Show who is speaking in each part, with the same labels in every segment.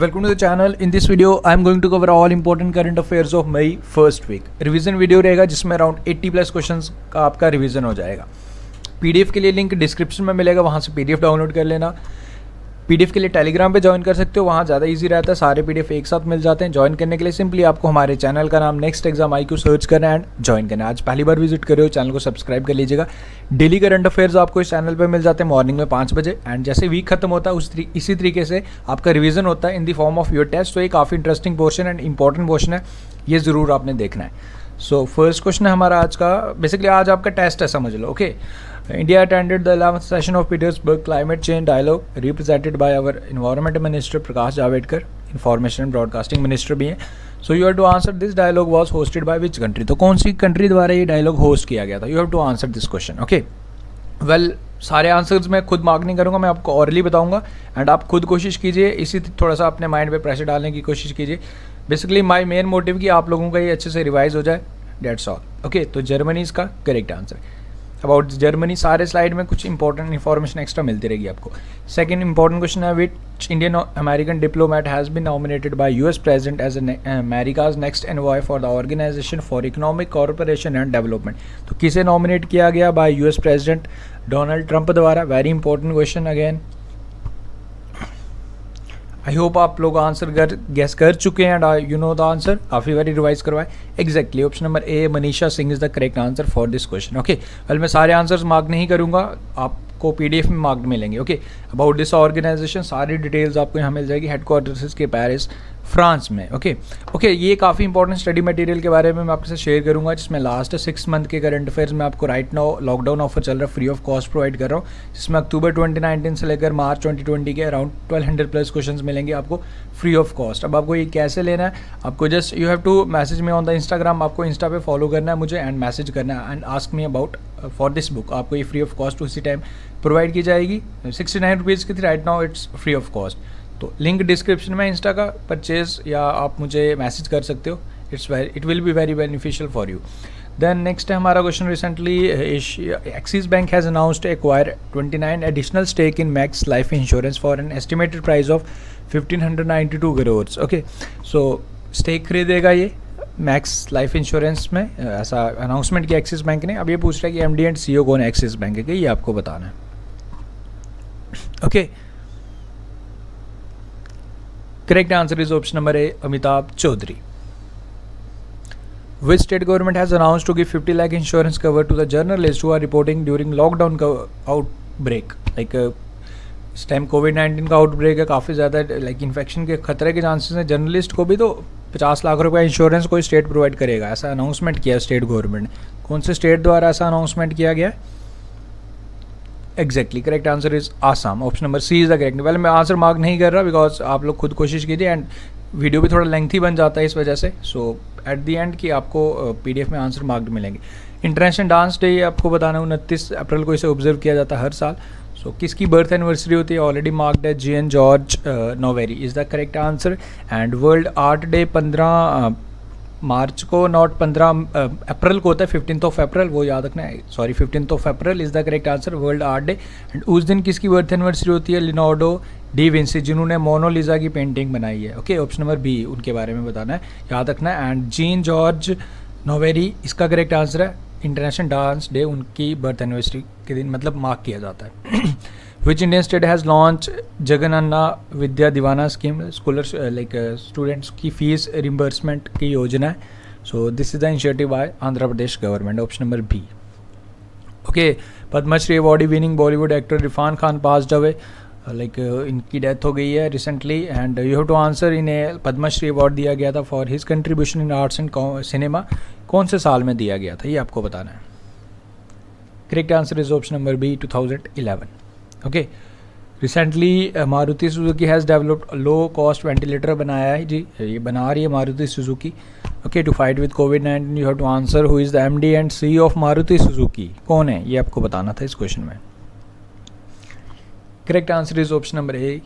Speaker 1: Welcome to the channel in this video I am going to cover all important current affairs of May first week revision video रहेगा जिसमें around 80 plus questions का आपका रिवीजन हो जाएगा। PDF के लिए लिंक डिस्क्रिप्शन में मिलेगा, वहाँ से पीडीएफ डाउनलोड कर लेना। पीडीएफ के लिए टेलीग्राम पे ज्वाइन कर सकते हो वहाँ ज़्यादा इजी रहता है सारे पीडीएफ एक साथ मिल जाते हैं। ज्वाइन करने के लिए सिंपली आपको हमारे चैनल का नाम next exam IQ Q search करना एंड ज्वाइन करना आज पहली बार विज़िट कर रहे हो चैनल को सब्सक्राइब कर लीजिएगा। डेली करंट अफेयर्स आपको इस चैनल पर मिल जाते हैं मॉर्निंग में पाँच बजे एंड जैसे वीक खत्म होता है उस तरी, इसी तरीके से आपका रिविजन होता है in the form of your test तो ये काफ़ी interesting portion and important portion है ये ज़रूर आपने देखना है। सो फ़र्स्ट क्वेश्चन है हमारा आज का। बेसिकली आज आपका टेस्ट है, समझ लो okay India attended the eleventh session of Petersburg climate change dialogue represented by our environment minister Prakash Javadekar information and broadcasting minister भी हैं। So you have to answer this dialogue was hosted by which country तो कौन सी country द्वारा ये dialogue host किया गया था? You have to answer this question okay well सारे आंसर्स मैं खुद मार्क नहीं करूँगा, मैं आपको ऑरली बताऊँगा। एंड आप खुद कोशिश कीजिए, इसी थोड़ा सा अपने माइंड पे प्रेशर डालने की कोशिश कीजिए। बेसिकली माई मेन मोटिव कि आप लोगों का ये अच्छे से रिवाइज हो जाए डेट्स ऑल ओके तो जर्मनी इसका करेक्ट आंसर अबाउट जर्मनी सारे स्लाइड में कुछ इंपॉर्टेंट इन्फॉर्मेशन एक्स्ट्रा मिलती रहेगी आपको. सेकेंड इंपॉर्टेंट क्वेश्चन है which Indian American diplomat has been nominated by US president as America's next envoy for the organisation for economic corporation and development तो किसे nominate किया गया by US president Donald Trump द्वारा. Very important question again I hope आप लोग answer कर guess कर चुके हैं and you know the answer काफ़ी बारी रिवाइज करवाए. Exactly option number A Manisha Singh is the correct answer for this question okay well मैं सारे आंसर्स मार्क नहीं करूँगा. आपको पीडीएफ में मार्क मिलेंगे. ओके अबाउट दिस ऑर्गेनाइजेशन सारी डिटेल्स आपको यहाँ मिल जाएगी. हेडक्वार्टर्स के पेरिस फ्रांस में। Okay okay. ओके okay, ये काफ़ी इंपॉर्टेंट स्टडी मटेरियल के बारे में मैं आपके साथ शेयर करूँगा जिसमें लास्ट सिक्स मंथ के करंट अफेयर्स में आपको राइट नाउ लॉकडाउन ऑफ़र चल रहा है फ्री ऑफ़ कॉस्ट प्रोवाइड कर रहा हूँ जिसमें अक्टूबर 2019 से लेकर मार्च 2020 के अराउंड 1200 प्लस क्वेश्चंस मिलेंगे आपको फ्री ऑफ़ कॉस्ट अब आपको ये कैसे लेना है आपको just you have to message me on the Instagram आपको इंस्टा पे फॉलो करना है मुझे एंड मैसेज करना है and ask me about for this book आपको ये फ्री ऑफ़ कॉस्ट उसी टाइम प्रोवाइड की जाएगी। सिक्सटी नाइन रुपीज़ की थी right now it's free of cost तो लिंक डिस्क्रिप्शन में इंस्टा का परचेज या आप मुझे मैसेज कर सकते हो। It's very it will be very beneficial for you then next है हमारा question recently Axis Bank has announced acquire 29 additional stake in Max Life Insurance for an estimated price of 1592 crore okay so stake खरीदेगा ये Max Life insurance में, ऐसा announcement किया Axis bank ने। अब ये पूछ रहा है कि M D and C O कौन है? एक्सिस बैंक के ये आपको बताना है। Okay okay. Correct answer is option number A Amitabh Chaudhary which state government has announce to give fifty lakh insurance cover to the journalist who reporting during lockdown का outbreak like इस time Covid nineteen का outbreak है, काफ़ी ज़्यादा like infection के खतरे के chances हैं। जर्नलिस्ट को भी तो पचास लाख रुपये इंश्योरेंस कोई स्टेट प्रोवाइड करेगा। ऐसा अनाउंसमेंट किया स्टेट गवर्नमेंट कौन से स्टेट द्वारा ऐसा अनाउंसमेंट किया गया exactly correct answer is Assam option number C is the correct well मैं आंसर मार्क नहीं कर रहा बिकॉज़ आप लोग खुद कोशिश कीजिए एंड वीडियो भी थोड़ा लेंथी बन जाता है इस वजह से। सो एट दी एंड कि आपको पी डी एफ़ में आंसर मार्क्ड मिलेंगे। इंटरनेशनल डांस डे आपको बताना उनतीस अप्रैल को इसे ऑब्ज़र्व किया जाता है हर साल। सो so, किसकी बर्थ एनिवर्सरी होती है? ऑलरेडी मार्क्ड है Jean Georges Noverre is the correct answer and world art day पंद्रह मार्च को नॉट पंद्रह अप्रैल को होता है फिफ्टीन ऑफ़ अप्रैल वो याद रखना है। Sorry fifteen of April is the correct answer world art day and उस दिन किसकी बर्थ एनिवर्सरी होती है? लिनोडो डी विंसी जिन्होंने मोनोलिजा की पेंटिंग बनाई है। ओके ऑप्शन नंबर बी उनके बारे में बताना है। याद रखना है एंड जीन जॉर्ज नोवेरी इसका करेक्ट आंसर है। इंटरनेशनल डांस डे उनकी बर्थ एनिवर्सरी के दिन मतलब मार्क किया जाता है। Which Indian state has launch Jagananna Vidya Deevena scheme scholars like students की फ़ीस रिम्बर्समेंट की योजना है so this is the initiative by Andhra Pradesh government option number B okay Padma Shri awardee winning Bollywood actor Irrfan Khan pass away like इनकी death हो गई है recently and you have to answer इन्हें Padmashri award दिया गया था for his contribution in arts and cinema कौन से साल में दिया गया था? ये आपको बताना है। Correct answer is option number B 2011 okay recently Maruti Suzuki has developed low cost ventilator बनाया है। जी, ये बना रही है Maruti Suzuki okay to fight with COVID nineteen you have to answer who is the M D and C of Maruti Suzuki कौन है? ये आपको बताना था इस क्वेश्चन में। Correct answer is option number A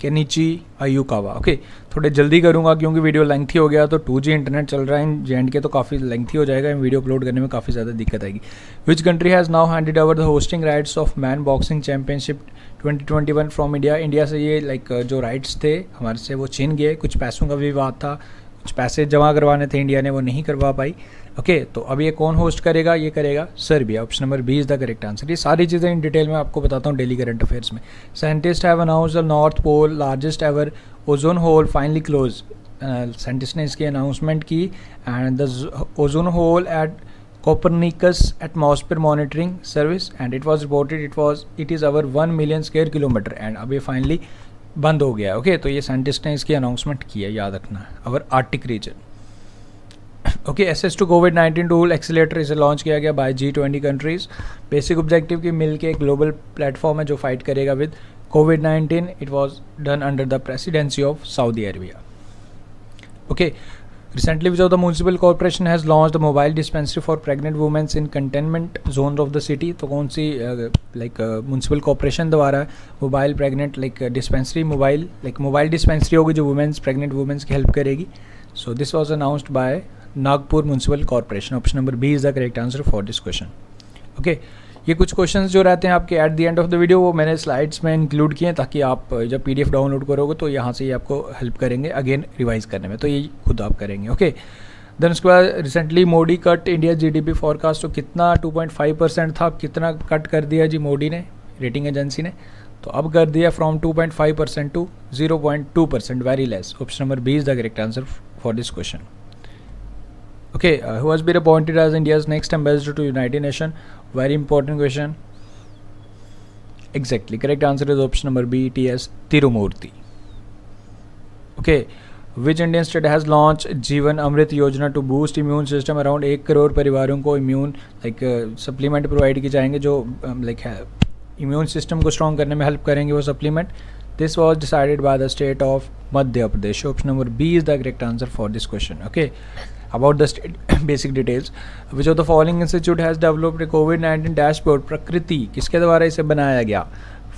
Speaker 1: Kenichi Ayukawa okay थोड़े जल्दी करूँगा क्योंकि वीडियो लेंथी हो गया तो टू जी इंटरनेट चल रहा है जे के तो काफ़ी लेंथी हो जाएगा वीडियो अपलोड करने में काफ़ी ज़्यादा दिक्कत आएगी। Which country has now handed over the hosting rights of men boxing championship 2021 from India India से ये लाइक जो राइट्स थे, हमारे से वो छीन गए, कुछ पैसों का विवाद था, कुछ पैसे जमा करवाने थे इंडिया ने, वो नहीं करवा पाई। ओके तो अब ये कौन होस्ट करेगा? ये करेगा Serbia option number B is the correct answer ये सारी चीज़ें इन डिटेल में आपको बताता हूँ डेली करंट अफेयर्स में. Scientists have announce the north pole largest ever ozone hole finally close scientist ने इसकी अनाउंसमेंट की and the ozone hole at Copernicus atmosphere monitoring service and it was reported it was, it is our 1 million square kilometer and अब ये finally बंद हो गया. Okay okay? तो ये साइंटिस्ट ने इसकी अनाउंसमेंट की है, याद रखना our arctic region okay access to COVID nineteen tool accelerator इसे लॉन्च किया गया by G twenty countries basic objective की मिल के एक ग्लोबल प्लेटफॉर्म है जो फाइट करेगा with COVID nineteen it was done under the presidency of Saudi Arabia okay Recently, which of the municipal corporation has launched a mobile dispensary for pregnant women in containment zones of the city? तो कौन सी like municipal corporation द्वारा mobile pregnant like dispensary mobile like mobile dispensary होगी जो women's pregnant women's की help करेगी? So this was announced by Nagpur municipal corporation option number B is the correct answer for this question okay ये कुछ questions जो रहते हैं आपके at the end of the video वो मैंने स्लाइड्स में इंक्लूड किए हैं ताकि आप जब पीडीएफ डाउनलोड करोगे तो यहाँ से ये आपको हेल्प करेंगे अगेन रिवाइज करने में तो ये खुद आप करेंगे ओके देन उसके बाद recently Moody's cut India GDP forecast तो कितना 2.5 परसेंट था, कितना कट कर दिया जी मोदी ने रेटिंग एजेंसी ने? तो अब कर दिया from 2.5 percent to 0.2 percent very less option number B is the correct answer for this question okay uh, who has been appointed as india's next ambassador to united nation very important question exactly correct answer is option number b ts tirumurti okay which indian state has launched Jeevan Amrit Yojana to boost immune system around एक करोड़ परिवारों को immune like supplement provide की जाएँगे जो like है immune system को strong करने में हेल्प करेंगे वो supplement this was decided by the state of Madhya Pradesh option number B is the correct answer for this question okay about the state basic details which of the following institute has developed COVID nineteen dashboard PRACRITI किसके द्वारा इसे बनाया गया?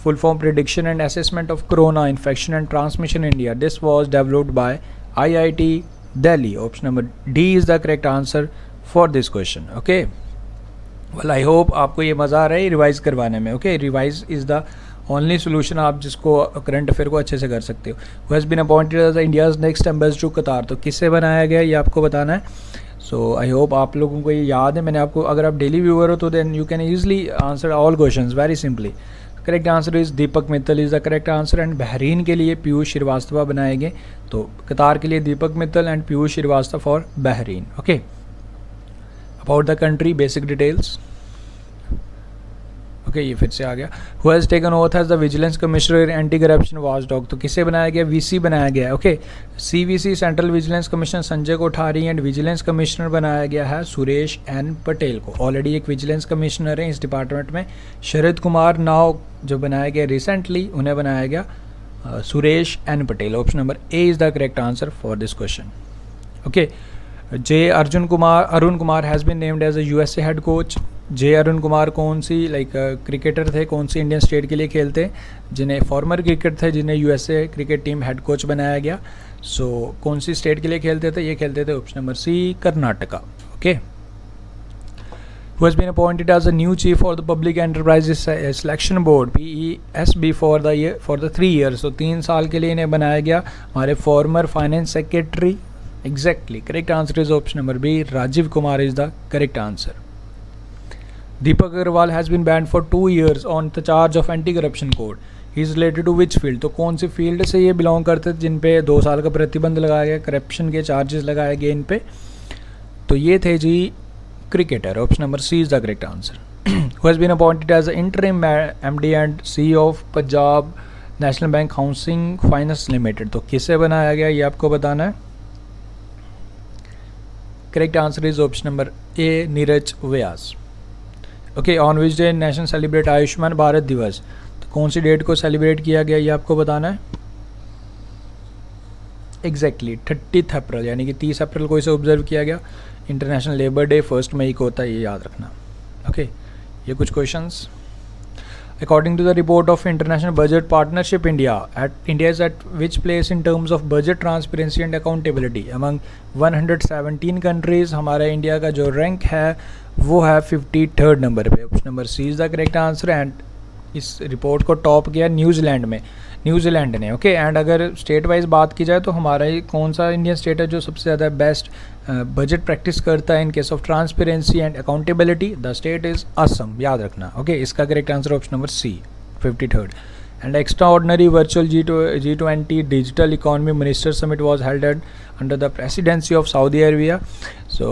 Speaker 1: Full form prediction and assessment of corona infection and transmission India this was developed by I I T Delhi option number D is the correct answer for this question okay well I hope आपको ये मज़ा आ रहा है revise करवाने में. Okay revise is the only solution आप जिसको करंट अफेयर को अच्छे से कर सकते हो। वो has been appointed as India's next ambassador to Qatar तो किससे बनाया गया ये आपको बताना है। सो आई होप आप लोगों को ये याद है। मैंने आपको, अगर आप डेली व्यूअर हो तो then you can easily answer all question very simply correct answer is Deepak Mittal is the correct answer and Bahrain के लिए पीयूष श्रीवास्तव बनाए गए तो कतार के लिए Deepak Mittal and Piyush Srivastava for Bahrain okay about the country basic details okay ये फिर से आ गया। Who has taken oath as the vigilance commissioner anti corruption watch dog तो किसे बनाया गया? वीसी बनाया गया okay CVC central vigilance commissioner Sanjay Kothari and vigilance commissioner बनाया गया है सुरेश एन पटेल को। ऑलरेडी एक विजिलेंस कमिश्नर है इस डिपार्टमेंट में। शरद कुमार नाव जो बनाया गया रिसेंटली उन्हें बनाया गया Suresh N Patel. Option number A is the correct answer for this question okay J Arjun Kumar Arun Kumar has been named as a USA head coach J Arun Kumar कौन सी like cricketer थे कौन सी Indian state के लिए खेलते जिन्हें former cricket थे जिन्हें USA cricket team head coach बनाया गया। सो so, कौन सी स्टेट के लिए खेलते थे? ये खेलते थे option number C Karnataka okay who has been appointed as a new chief for the public enterprises selection board PESB for the year for the three years. So तीन साल के लिए इन्हें बनाया गया। हमारे former finance secretary exactly correct answer is option number B Rajiv Kumar is the correct answer Deepak Agarwal has been banned for two years on the charge of anti-corruption code. He is related to which field तो कौन सी field से ये belong करते थे जिन पे दो साल का प्रतिबंध लगाया गया करप्शन के चार्जेस लगाए गए इन पे तो ये थे जी cricketer option number C is the correct answer who has been appointed as interim M D and C of Punjab national bank housing finance limited तो किसे बनाया गया, ये आपको बताना है? Correct answer is option number A Neeraj Vyas okay on which day national celebrate Ayushman Bharat Diwas तो कौन सी डेट को सेलिब्रेट किया गया ये आपको बताना है? एग्जैक्टली थर्टीथ अप्रैल यानी कि तीस अप्रैल को इसे ऑब्ज़र्व किया गया। इंटरनेशनल लेबर डे फ़र्स्ट मई को होता है ये याद रखना। ओके okay, ये कुछ question according to the report of international budget partnership India at India is at which place in terms of budget transparency and accountability among one hundred seventeen countries हमारा इंडिया का जो rank है वो है fifty third number पे option number C is the correct answer and इस report को top किया न्यूजीलैंड में, न्यूजीलैंड ने ओके एंड अगर स्टेट वाइज बात की जाए तो हमारा ही कौन सा इंडियन स्टेट है जो सबसे ज़्यादा बेस्ट बजट प्रैक्टिस करता है in case of transparency and accountability the state is Assam याद रखना ओके okay? इसका correct answer option number C fifty third and extra ordinary virtual G two G twenty digital economy minister summit was helded under the presidency of Saudi Arabia so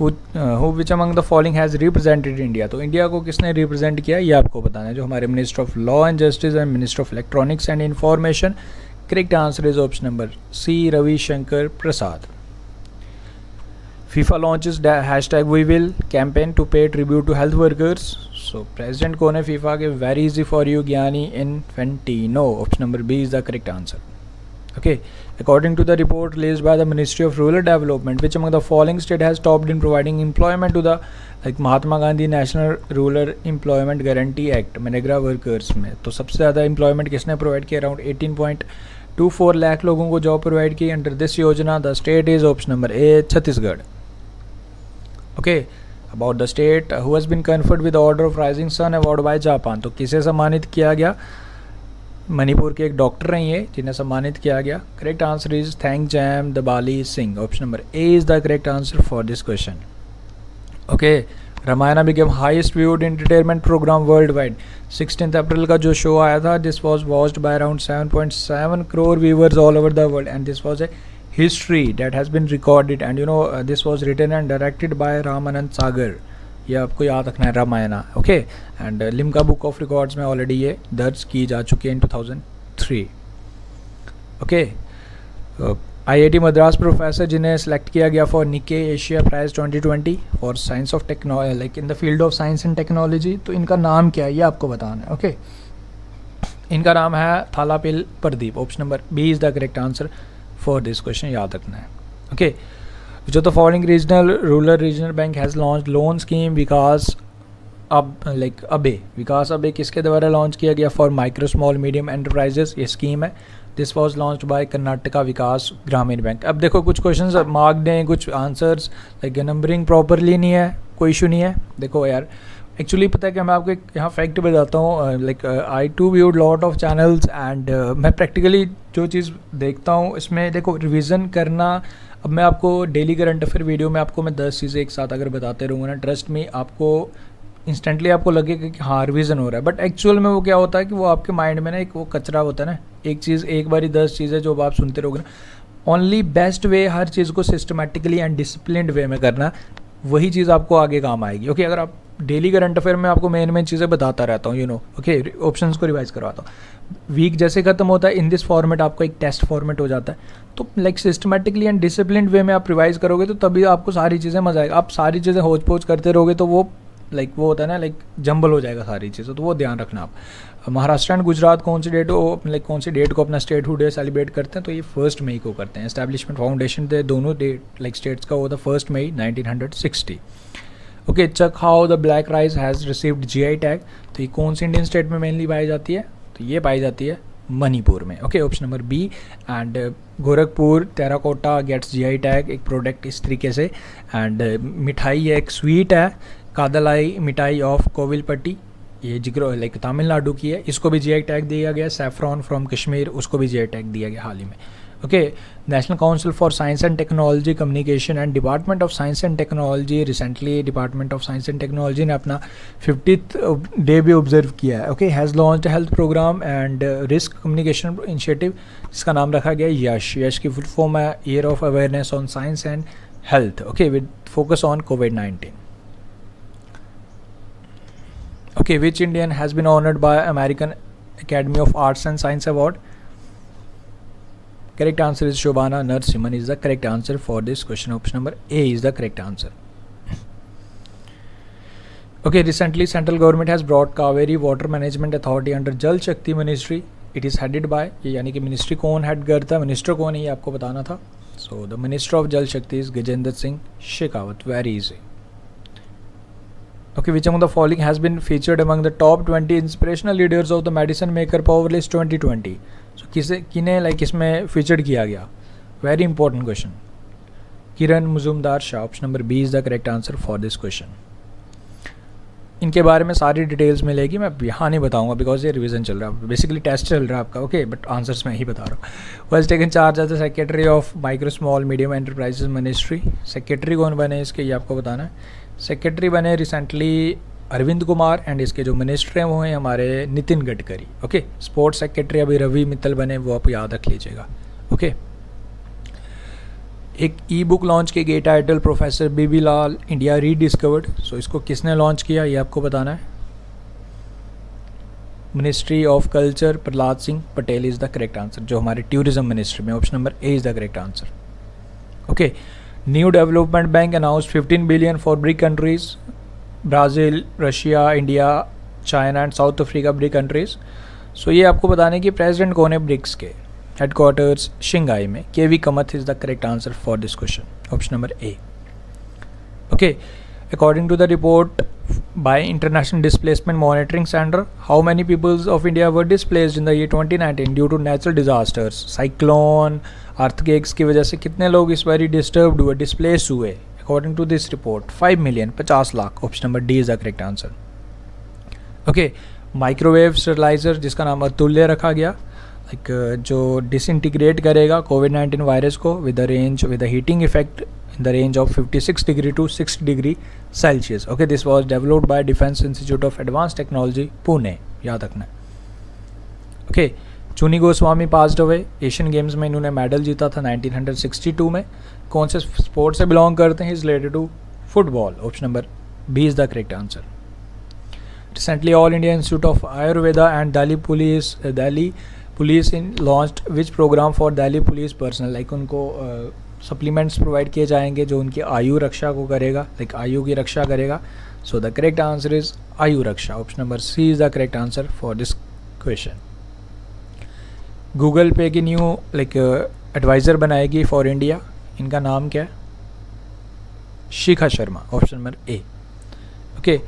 Speaker 1: who which among the following has represented India तो India को किसने represent किया? ये आपको बताना है, जो हमारे minister of law and justice and minister of electronics and information correct answer is option number C Ravi Shankar Prasad FIFA launches hashtag we will campaign to pay tribute to health workers. So president कौन है FIFA के? Easy for you Gianni Infantino option number B is the correct answer okay according to the report released by the ministry of rural development which among the following state has topped in providing employment to the like Mahatma Gandhi national rural employment guarantee act MNREGA workers में? तो सबसे ज़्यादा employment किसने provide किया? Eighteen point two four lakh लोगों को job provide की under this yojana. The state is option number A Chhattisgarh okay about the state who has been conferred with order of rising sun award by Japan तो किसे सम्मानित किया गया? मणिपुर के एक डॉक्टर हैं ये, जिन्हें सम्मानित किया गया। Correct answer is Thangjam Dhabali Singh option number A is the correct answer for this question okay Ramayana became highest viewed entertainment programme world wide sixteen April का जो शो आया था this was watched by around seven point seven crore viewers all over the world and this was a history that has been recorded and you know uh, this was written and directed by Ramanand Sagar. ये आपको याद रखना है Ramayana okay and Limca book of records में already ये दर्ज की जा चुकी है in 2003 okay IIT Madras professor जिन्हें सेलेक्ट किया गया for Nikkei Asia prize 2020 for science of technology like in the field of science and technology तो इनका नाम क्या है ये आपको बताना है ओके okay? इनका नाम है Thalappil Pradeep option number B is the correct answer for this question याद रखना है ओके जो the following regional rural regional bank has launch loan scheme Vikas अब लाइक अबे विकास अबे किसके द्वारा लॉन्च किया गया? For micro small medium enterprises ये स्कीम है. This was launch by Karnataka Vikas Grameena bank अब देखो, कुछ क्वेश्चन मार्क दें, कुछ आंसर्स लाइक नंबरिंग प्रॉपरली नहीं है, कोई इशू नहीं है. देखो यार एक्चुअली पता है कि मैं आपको एक यहाँ फैक्ट बताता हूँ like I too viewed lot of channels and मैं प्रैक्टिकली जो चीज़ देखता हूँ इसमें देखो रिविज़न करना अब मैं आपको डेली करंट अफेयर वीडियो में आपको मैं दस चीज़ें एक साथ अगर बताते रहूँगा ना ट्रस्ट में आपको इंस्टेंटली आपको लगेगा कि हाँ रिविज़न हो रहा है। बट एक्चुअल में वो क्या होता है कि वो आपके माइंड में ना एक वो कचरा होता है ना एक चीज़ एक बारी दस चीज़ें जो आप सुनते रहोगे ना ओनली बेस्ट वे हर चीज़ को सिस्टमेटिकली एंड डिसिप्लिन वे में करना वही चीज़ आपको आगे काम आएगी। ओके okay, अगर आप डेली करंट अफेयर में आपको मेन मेन चीज़ें बताता रहता हूँ यू नो ओके ऑप्शंस को रिवाइज करवाता हूँ। वीक जैसे खत्म होता है इन दिस फॉर्मेट आपको एक टेस्ट फॉर्मेट हो जाता है। तो like systematically and discipline way में आप रिवाइज करोगे तो तभी आपको सारी चीज़ें मज़ा आएगा। आप सारी चीज़ें होच पोच करते रहोगे तो वो लाइक वो होता है ना लाइक जंबल हो जाएगा सारी चीज़ें। तो वो ध्यान रखना आप। महाराष्ट्र एंड गुजरात कौन सी डेट लाइक कौन सी डेट को अपना स्टेट हुड डे सेलिब्रेट करते हैं तो ये फ़र्स्ट मई को करते हैं। एस्टैब्लिशमेंट फाउंडेशन दे दोनों डेट लाइक स्टेट्स का वो था first May nineteen sixty okay check how the black rice has received G I tag तो ये कौन सी इंडियन स्टेट में मेनली पाई जाती है? तो ये पाई जाती है मणिपुर में। Okay option number B and Gorakhpur terracotta gets G I tag एक प्रोडक्ट इस तरीके से। एंड uh, मिठाई एक स्वीट है कादलाई मिठाई ऑफ़ कोविलपट्टी। ये ज़िक्र लाइक तमिलनाडु की है। इसको भी जी आई टैग दिया गया सेफ्रॉन फ्रॉम कश्मीर उसको भी जी आई टैग दिया गया हाल ही में। Okay national council for science and technology communication and department of science and technology recently department of science and technology ने अपना फिफ्टीथ डे भी ऑब्ज़र्व किया है okay has launch health programme and risk communication initiative जिसका नाम रखा गया यश। यश की फुल फॉर्म है year of awareness on science and health okay with focus on covid nineteen okay, which indian has been honored by american academy of arts and science award? Correct answer is Shobhana Narasimhan is the correct answer for this question option number A is the correct answer okay recently central government has brought Kaveri water management authority under Jal Shakti ministry it is headed by ये यानी कि ministry कौन head करता है minister कौन ही आपको बताना था so the minister of Jal Shakti is Gajendra Singh Shekhawat very easy okay which among the following has been featured among the top twenty inspirational leaders of the medicine maker power list twenty twenty So किसे, किन्हें like इसमें featured किया गया? Very important question Kiran Mazumdar Shaw option number B is the correct answer for this question इनके बारे में सारी details मिलेगी, मैं यहाँ नहीं बताऊँगा बिकॉज़ ये रिवीजन चल रहा है। बेसिकली टेस्ट चल रहा है आपका ओके बट आंसर्स मैं ही बता रहा हूँ। Was taken charge as the secretary of micro small medium enterprises ministry secretary कौन बने इसके, ये आपको बताना है। सेक्रेटरी बने रिसेंटली अरविंद कुमार एंड इसके जो मिनिस्टर हैं, वो हैं हमारे Nitin Gadkari okay sports secretary अभी रवि मित्तल बने, वो आप याद रख लीजिएगा ओके एक ई बुक लॉन्च की गई टाइटल प्रोफेसर बीबी लाल इंडिया रीडिस्कवर्ड सो इसको किसने लॉन्च किया, ये आपको बताना है? Ministry of culture Prahlad Singh Patel is the correct answer जो हमारे टूरिज़्म मिनिस्ट्री में option number A is the correct answer okay new development bank announce 15 billion for brick countries Brazil, Russia, India, China and South Africa BRIC countries so ये आपको बताने कि president कौन है BRICS के? हेडक्वार्टर्स शिंगाई में। K V Kamath is the correct answer for this question option number A okay according to the report by international displacement monitoring centre how many peoples of India were displaced in the year twenty nineteen due to natural disasters cyclone earthquakes की वजह से कितने लोग इस बारी disturb हुए displace हुए? According to this report 5 million 50 lakh option number D is the correct answer okay microwave sterilizer जिसका नाम अतुल्य रखा गया लाइक uh, जो डिसइंटीग्रेट करेगा कोविड नाइन्टीन वायरस को with the range with the heating effect in the range of 56 degree to 6 degree Celsius okay this was developed by defence institute of advance technology Pune याद रखना okay Chuni Goswami passed away Asian games में इन्होंने medal जीता था 1962 में. कौन से sport से बिलोंग करते हैं? Is related to football option number B is the correct answer recently all India institute of Ayurveda and Delhi police Delhi police in launch which programme for Delhi police personnel like उनको supplements uh, provide किए जाएँगे जो उनकी आयु रक्षा को करेगा like like, आयु की रक्षा करेगा. So the correct answer is Ayu Raksha. Option number C is the correct answer for this question Google Pay की न्यू लाइक एडवाइज़र बनाएगी फॉर इंडिया इनका नाम क्या है? Shikha Sharma option number A okay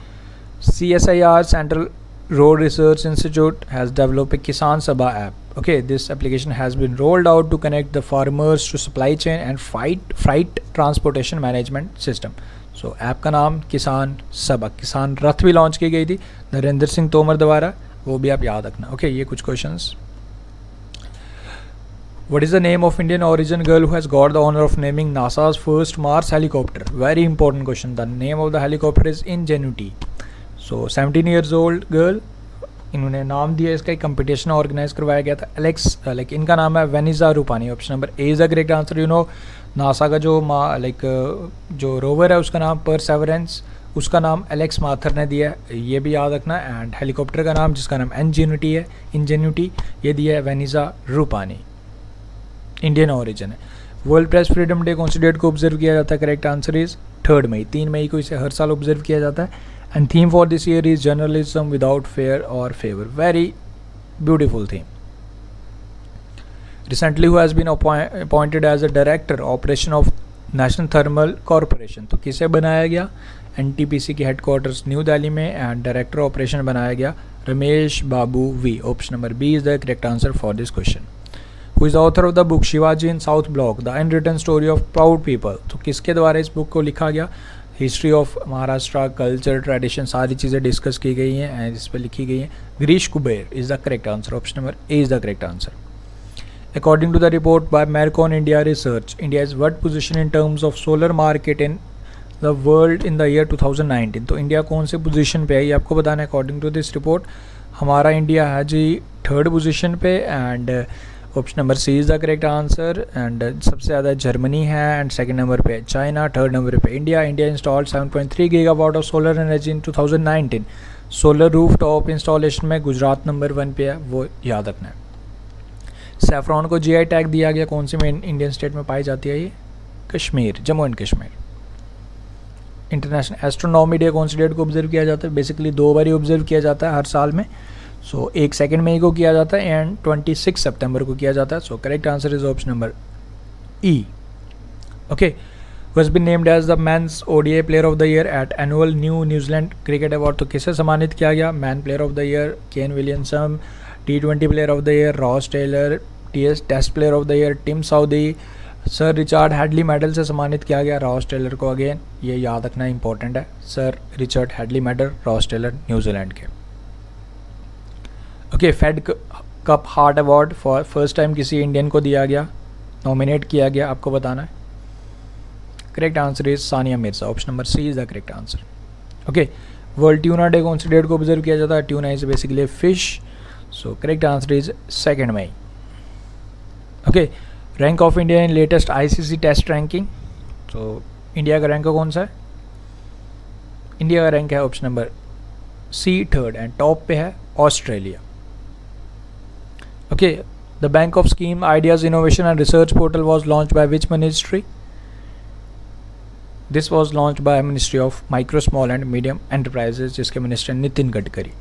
Speaker 1: C S I R central road research institute has develop a Kisan Sabha app okay this application has been rolled out to connect the farmers to supply chain and fight freight transportation management system so app का नाम किसान सभा किसान रथ भी launch की गई थी नरेंद्र सिंह तोमर द्वारा वो भी आप याद रखना ओके okay, ये कुछ question What is the name of Indian origin girl who has got the honor of naming NASA's first Mars helicopter? Very important question. The name of the helicopter is Ingenuity. So seventeen years old girl इन्होंने नाम दिया इसका एक competition organise करवाया गया था Alex like uh, इनका नाम है Vaneeza Rupani option number A is a great answer you know NASA का जो मा लाइक uh, जो रोवर है उसका नाम पर सेवरेंस उसका नाम एलेक्स माथर ने दिया है ये भी याद रखना एंड हेलीकॉप्टर का नाम जिसका नाम एनजेन्यूटी है इंजेन्यूटी ये दिया है वेनिजा रूपानी इंडियन ऑरिजिन है। वर्ल्ड प्रेस फ्रीडम डे कौन सी डेट को ऑब्ज़र्व किया जाता है correct answer is third May तीन मई को इसे हर साल ऑब्ज़र्व किया जाता है। And theme for this year is journalism without fear और favour very beautiful theme has been appoint, appointed as a director operation of national thermal corporation तो किसे बनाया गया? एन टी पी सी की हेडक्वार्टर्स न्यू दिल्ली में and director operation बनाया गया। Ramesh Babu V option number B is the correct answer for this question who is author of the book Shivaji in South Block the un return story of proud people तो किसके द्वारा इस book को लिखा गया? History of Maharashtra culture tradition सारी चीज़ें discuss की गई हैं एंड इस पर लिखी गई हैं। Girish Kuber is the correct answer option number A is the correct answer according to the report by Mercom India research India is what position in terms of solar market in the world in the year 2019 तो India कौन से position पे है? ये आपको बताना है according to this report हमारा इंडिया है जी थर्ड पोजीशन पे and option number C is the correct answer and सबसे ज़्यादा जर्मनी है एंड सेकंड नंबर पे चाइना थर्ड नंबर पे India India installed 7.3 gigawatt of solar energy in 2019 solar rooftop installation में गुजरात नंबर वन पे है, वो याद रखना है। सेफ्रॉन को जीआई टैग दिया गया, कौन सी इंडियन स्टेट में पाई जाती है ये? Kashmir, Jammu and Kashmir. International astronomy day कौन सी डेट को ऑब्ज़र्व किया जाता है? बेसिकली दो बार ही ऑब्ज़र्व किया जाता है हर साल में। सो so, एक सेकेंड मई को किया जाता है एंड ट्वेंटी सिक्स सेप्टेम्बर को किया जाता है। So correct answer is option number E okay was been named as the men's ODI player of the year at annual New Zealand Cricket Award? तो किसे सम्मानित किया गया? Man player of the year Kane Williamson T twenty player of the year Ross Taylor T S test player of the year Tim Southee sir Richard Hadlee medal से सम्मानित किया गया Ross Taylor को अगेन ये याद रखना important है। Sir Richard Hadlee medal Ross Taylor New Zealand के। Okay Fed Cup heart award for first time किसी इंडियन को दिया गया नॉमिनेट किया गया, आपको बताना है? Correct answer is Sania Mirza option number C is the correct answer okay world tuna day कौन सी डेट को ऑब्ज़र्व किया जाता है tuna is basically fish so correct answer is second May okay rank of India in latest ICC test ranking तो India का rank कौन सा है? इंडिया का रैंक है option number C third and top पे है Australia okay the bank of scheme ideas innovation and research portal was launched by which ministry? This was launched by ministry of micro small and medium enterprises jiske minister nitin gadkari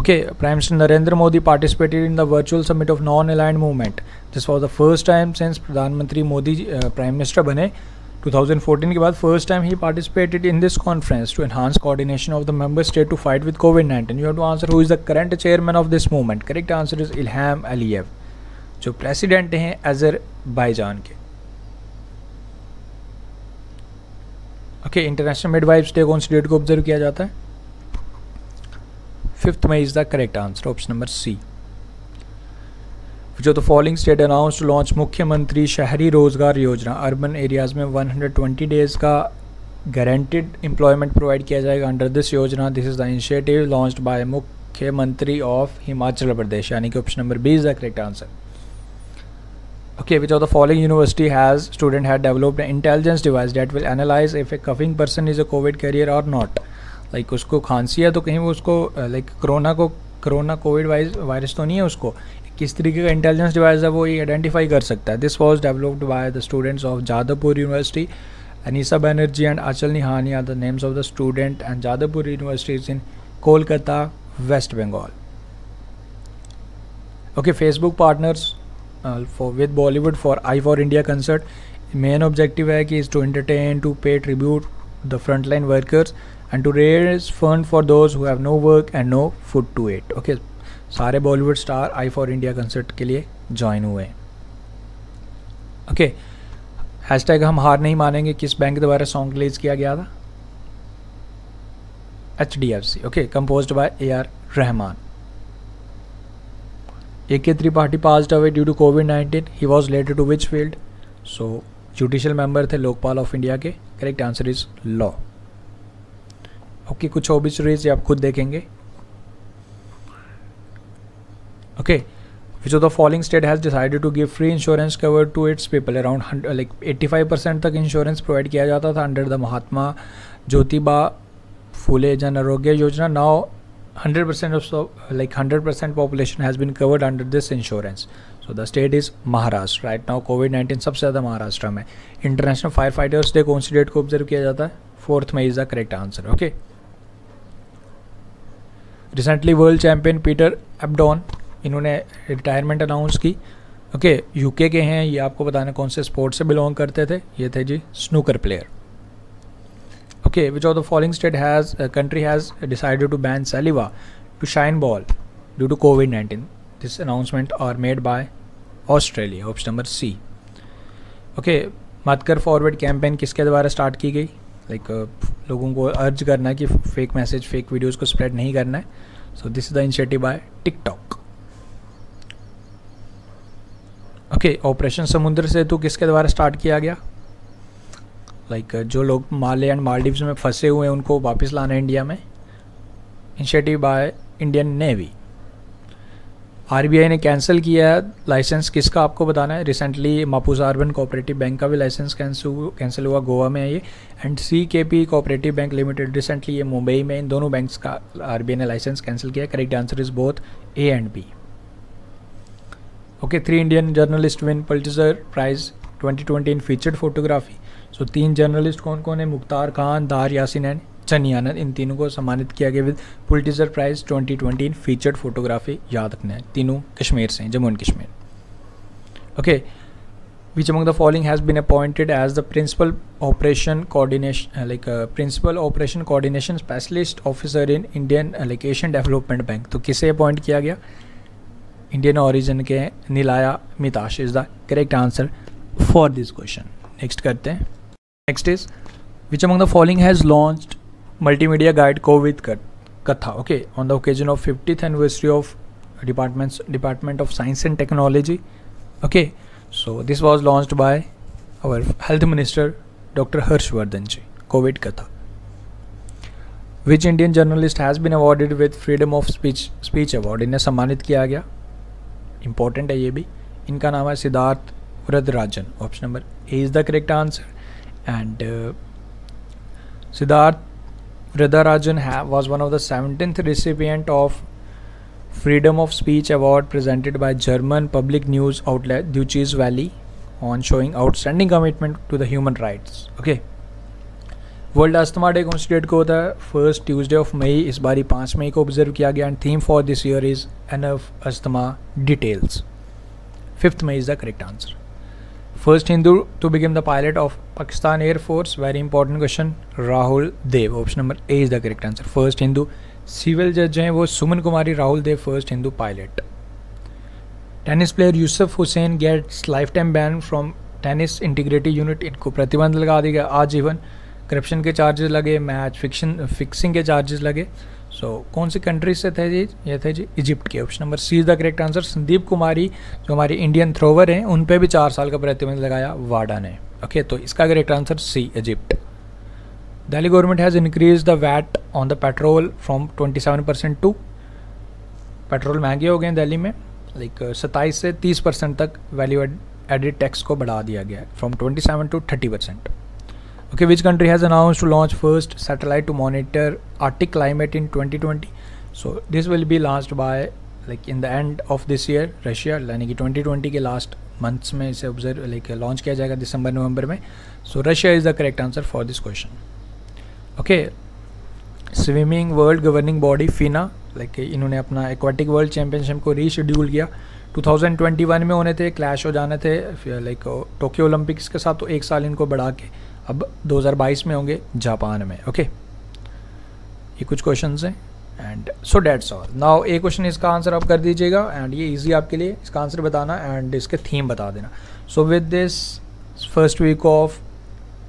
Speaker 1: okay prime minister narendra modi participated in the virtual summit of non aligned movement. This was the first time since pradhan mantri modi uh, prime minister bane. 2014 के बाद first time he participated in this conference to enhance coordination of the member state to fight with covid 19 you have to answer who is the current chairman of this movement correct answer is Ilham Aliyev जो president हैं Azerbaijan के। Okay international midwives day कौन सी date को observe किया जाता है? Fifth May is the correct answer option number C जो the following state announce to launch Mukhyamantri Shahri Rozgar योजना अर्बन एरियाज़ में 120 डेज़ का गारंटेड एम्प्लॉयमेंट प्रोवाइड किया जाएगा under this yojana. This is the initiative launched by mukhyamantri of Himachal Pradesh, यानी कि option number B is the correct answer okay, which of the following university has, student had developed an intelligence device that will analyze if a coughing person is a covid or not? Like उसको खांसी है तो कहीं वो उसको like corona को corona Covid wise virus तो नहीं है उसको। किस तरीके का इंटेलिजेंस डिवाइस है वो ये आइडेंटिफाई कर सकता है. This was developed by the students of Jadavpur university Anisa Banerjee and Achal Nihani are the names of the student and Jadavpur university in Kolkata West Bengal okay Facebook partners for with Bollywood for I for India concert main objective है कि is to entertain to pay tribute the front line workers and to raise fund for those who have no work and no food to eat okay सारे Bollywood star I for India concert के लिए join हुए हैं। Okay hash tag हम हार नहीं मानेंगे, किस बैंक द्वारा सॉन्ग रिलीज़ किया गया था? H D F C okay compose by A R Rahman A K Tripathi passed away due to COVID-19. He was later to which field so judicial member थे लोकपाल ऑफ़ इंडिया के correct answer is law okay कुछ obituaries आप खुद देखेंगे? Okay which of the following state has decided to give free insurance cover to its people around like 85 percent तक insurance provide किया जाता था under the Mahatma Jyotiba Phule Jan Arogya Yojana now 100% of like 100% population has been covered under this insurance. So the state is Maharashtra right now covid-19 सबसे ज़्यादा महाराष्ट्र में international fire fighters day कौन सी date को observe किया जाता है। Fourth May is the correct answer okay recently world champion Peter Ebdon इन्होंने रिटायरमेंट अनाउंस की। ओके यूके के हैं ये आपको बताने कौन से स्पोर्ट्स से बिलोंग करते थे। ये थे जी snooker player okay which of the following state has country has decided to ban saliva to shine ball due to COVID nineteen this announcement are made by Australia option number C okay मतकर forward campaign किसके द्वारा start की गई? Like like, uh, लोगों को अर्ज़ करना है कि फेक मैसेज फेक वीडियोज़ को स्प्रेड नहीं करना है। So this is the initiative by TikTok okay operation Samudra Setu किसके द्वारा स्टार्ट किया गया? लाइक like, जो लोग माले एंड मालदीव्स में फंसे हुए हैं उनको वापस लाना इंडिया में। Initiative by Indian navy RBI ने कैंसिल किया है लाइसेंस किसका आपको बताना है? Recently Mapusa urban cooperative bank का भी लाइसेंस कैंसिल हुआ गोवा में है ये। And C K P cooperative bank limited recently ये मुंबई में इन दोनों बैंक्स का आरबीआई ने लाइसेंस कैंसिल किया correct answer is both A and B okay three Indian journalist win Pulitzer prize 2020 in featured photography so तीन जर्नलिस्ट कौन कौन है? मुख्तार खान, दार यासिन एंड चनी आनंद। इन तीनों को सम्मानित किया गया with Pulitzer prize 2020 in featured photography याद रखना है, तीनों कश्मीर से हैं, Jammu and Kashmir. Okay which among the following has been appointed as the principal operation coordination like principal operation coordination specialist officer in Indian like Asian development bank तो किसे appoint किया गया? इंडियन ओरिजिन के Nilaya Mitash is the correct answer for this question next करते हैं। Next is which among the following has launched multimedia guide COVID Katha? Okay on the occasion of fiftieth anniversary of departments department of science and technology okay so this was launch by our health minister doctor Harshvardhan ji COVID Katha which Indian journalist has been awarded with freedom of speech speech award इन्हें सम्मानित किया गया। Important है ये भी। इनका नाम है Siddharth Varadarajan. Option number A is the correct answer and Siddharth Varadarajan है was one of the seventeenth recipient of freedom of speech award presented by German public news outlet Deutsche Welle on showing outstanding commitment to the human rights okay world asthma day कौन date को होता है। First Tuesday of मई इस बारी पाँच मई को observe किया गया। And theme for this year is an of asthma details fifth May is the correct answer first Hindu to become the pilot of Pakistan air force very important question Rahul Dev option number A is the correct answer first Hindu civil जज हैं वो Suman Kumari Rahul Dev first Hindu pilot tennis player Youssef Hossam gets lifetime ban from tennis integrity unit इनको प्रतिबंध लगा दिया आजीवन corruption के charges लगे मैच फिक्शन फिक्सिंग के चार्जेस लगे। सो so, कौन सी कंट्री से थे जी? ये थे जी इजिप्ट के। Option number C is the correct answer Sandeep Kumari जो हमारी इंडियन थ्रोवर हैं उन पे भी चार साल का प्रतिबंध लगाया वाडा ने। ओके okay, तो इसका correct answer C Egypt Delhi government has increase the VAT on the petrol from 27 percent to petrol महँगे हो गए हैं दिल्ली में। लाइक सत्ताईस से तीस परसेंट तक वैल्यू एडिड टैक्स को बढ़ा दिया गया है from 27 to 30 percent okay, which country has announced to launch first satellite to monitor arctic climate in 2020 so, this will be launched by, like, in the end of this year Russia यानी कि 2020 के last months में इसे observe like launch किया जाएगा दिसंबर, नवंबर में। So Russia is the correct answer for this question okay swimming world governing body FINA like इन्होंने अपना एक्वाटिक वर्ल्ड चैम्पियनशिप को रीशेड्यूल किया। 2021 में होने थे क्लैश हो जाने थे लाइक टोक्यो ओलंपिक्स के साथ तो एक साल इनको बढ़ा के अब 2022 में होंगे जापान में ओके ये कुछ क्वेश्चन हैं and so that's all now a question इसका आंसर आप कर दीजिएगा एंड ये इजी आपके लिए इसका आंसर बताना एंड इसके थीम बता देना. So with this first week of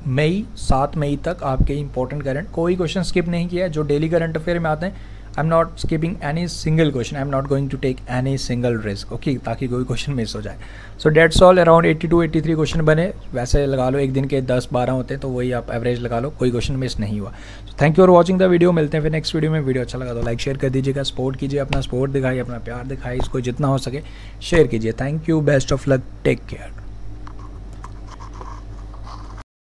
Speaker 1: May, सात मई तक आपके इंपॉर्टेंट करंट कोई क्वेश्चन स्किप नहीं किया जो डेली करंट अफेयर में आते हैं I am skipping any single question I am not going to take any single risk okay ताकि कोई क्वेश्चन मिस हो जाए। So that's all around eighty two eighty three question बने। वैसे लगा लो एक दिन के दस, बारह होते हैं तो वही आप एवरेज लगा लो, कोई क्वेश्चन मिस नहीं हुआ। So thank you for watching the video मिलते हैं फिर नेक्स्ट वीडियो में। वीडियो अच्छा लगा तो लाइक शेयर कर दीजिएगा। सपोर्ट कीजिए, अपना सपोर्ट दिखाइए, अपना प्यार दिखाइए। इसको जितना हो सके शेयर कीजिए। Thank you best of luck take care